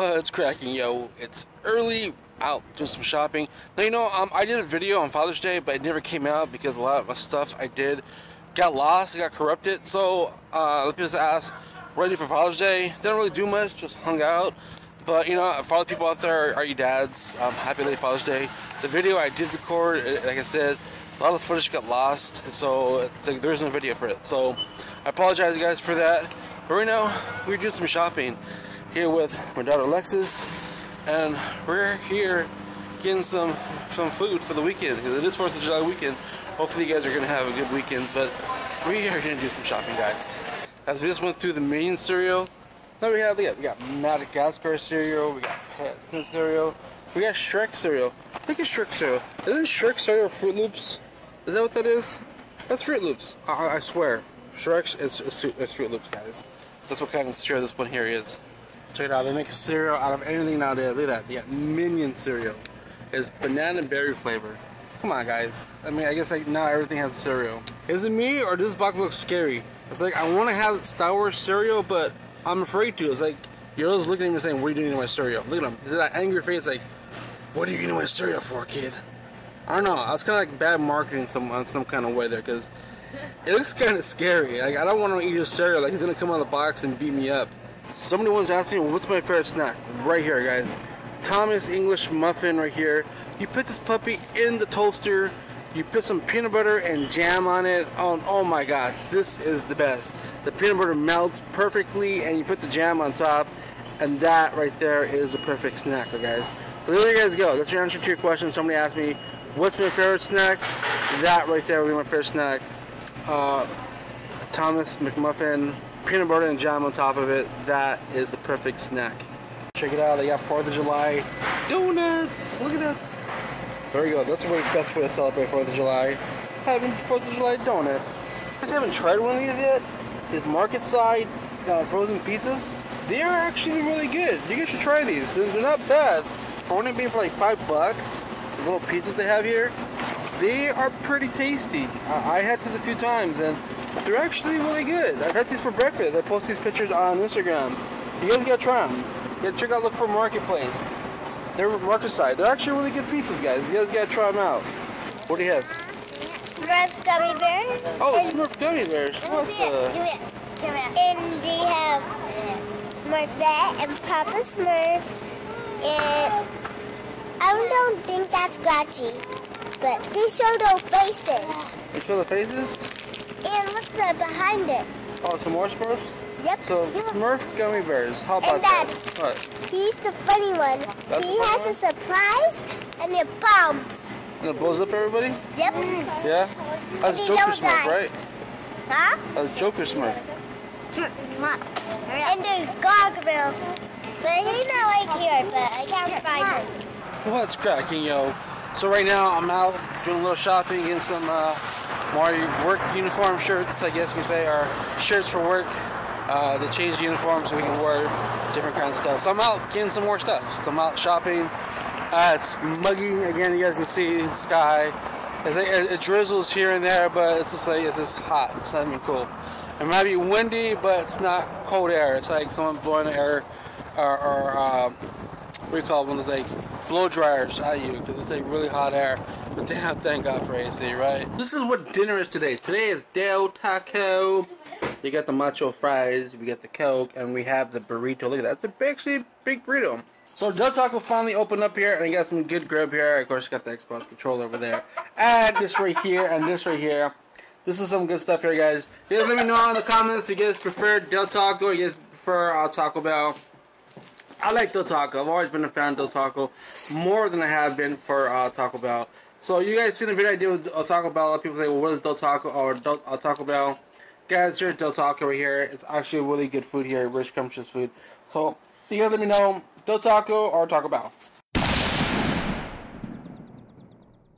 Uh, it's cracking, yo. It's early out doing some shopping. Now, you know, um, I did a video on Father's Day, but it never came out because a lot of my stuff I did got lost, got corrupted. So, uh, let me just ask, ready for Father's Day? Didn't really do much, just hung out. But, you know, for all the people out there, are you dads? Um, happy late Father's Day. The video I did record, like I said, a lot of footage got lost, so like, there is no video for it. So, I apologize, you guys, for that. But right now, we're doing some shopping here with my daughter Alexis, and we're here getting some some food for the weekend because it is Fourth of July weekend. Hopefully, you guys are gonna have a good weekend. But we are gonna do some shopping, guys. As we just went through the main cereal, now we have we got, we got Madagascar cereal, we got Pet cereal, we got Shrek cereal. Look at Shrek cereal. Isn't Shrek cereal Froot Loops? Is that what that is? That's Froot Loops. I, I swear. Shrek's is, is Froot Loops, guys. That's what kind of cereal this one here is. Check it out. They make cereal out of anything nowadays. Look at that. They got Minion cereal. It's banana berry flavor. Come on, guys. I mean, I guess like now everything has cereal. Is it me or does this box look scary? It's like I want to have Star Wars cereal, but I'm afraid to. It's like Yoda's looking at me saying, "What are you doing to my cereal?" Look at him. Is that angry face? Like, what are you getting my cereal for, kid? I don't know. It's kind of like bad marketing some on some kind of way there because it looks kind of scary. Like I don't want to eat your cereal. Like he's gonna come out of the box and beat me up. Somebody to ask me, what's my favorite snack? Right here, guys. Thomas English muffin right here. You put this puppy in the toaster. You put some peanut butter and jam on it. Oh, oh my god, this is the best. The peanut butter melts perfectly and you put the jam on top. And that right there is the perfect snack, guys. So there you guys go. That's your answer to your question. Somebody asked me, what's my favorite snack? That right there would be my favorite snack. Uh, Thomas McMuffin peanut butter and jam on top of it. That is the perfect snack. Check it out. They got 4th of July donuts. Look at that. There you go. That's the best way to celebrate 4th of July. Having 4th of July donut. I guys haven't tried one of these yet? These Marketside uh, frozen pizzas. They are actually really good. You guys should try these. They're, they're not bad. For only being for like five bucks, the little pizzas they have here, they are pretty tasty. I, I had these a few times and they're actually really good. I've had these for breakfast. I post these pictures on Instagram. You guys gotta try them. You gotta check out, look for Marketplace. They're Marketside. They're actually really good pizzas, guys. You guys gotta try them out. What do you have? Smurfs gummy bears. Oh, and Smurf gummy bears. What the? And we have Smurfette and Papa Smurf. And I don't think that's Scratchy. But they show their faces. They show the faces? And look the behind it. Oh, some more Smurfs? Yep. So Smurf gummy bears. How about and Dad, that? What? He's the funny one. That's he has one? a surprise and it bumps. And it blows up everybody? Yep. Yeah? That's Joker Smurf, that. right? Huh? That's Joker Smurf. Come on. And there's Gargoyle. So he's not right here, but I can't find him. What's cracking, yo? So right now I'm out doing a little shopping, getting some uh, more work uniform shirts, I guess you could say, or shirts for work. Uh, they change the uniform so we can wear different kinds of stuff. So I'm out getting some more stuff. So I'm out shopping. Uh, it's muggy again. You guys can see the sky. It, it, drizzles here and there, but it's just like it's just hot. It's not even cool. It might be windy, but it's not cold air. It's like someone blowing air or, or uh, what do you call it? When it's like blow dryers at you because it's like really hot air. But damn, thank God for AC, right? This is what dinner is today. Today is Del Taco. You got the macho fries, we got the Coke, and we have the burrito. Look at that. It's a actually big burrito. So Del Taco finally opened up here, and I got some good grub here. Of course, got the Xbox controller over there. And this right here, and this right here. This is some good stuff here, guys. You guys let me know in the comments if you guys prefer Del Taco or you guys prefer uh, Taco Bell. I like Del Taco. I've always been a fan of Del Taco more than I have been for uh, Taco Bell. So you guys seen the video I did with uh, Taco Bell. A lot of people say, well, what is Del Taco or Del, uh, Taco Bell? Guys, here's Del Taco right here. It's actually really good food here, rich, scrumptious food. So you guys let me know, Del Taco or Taco Bell.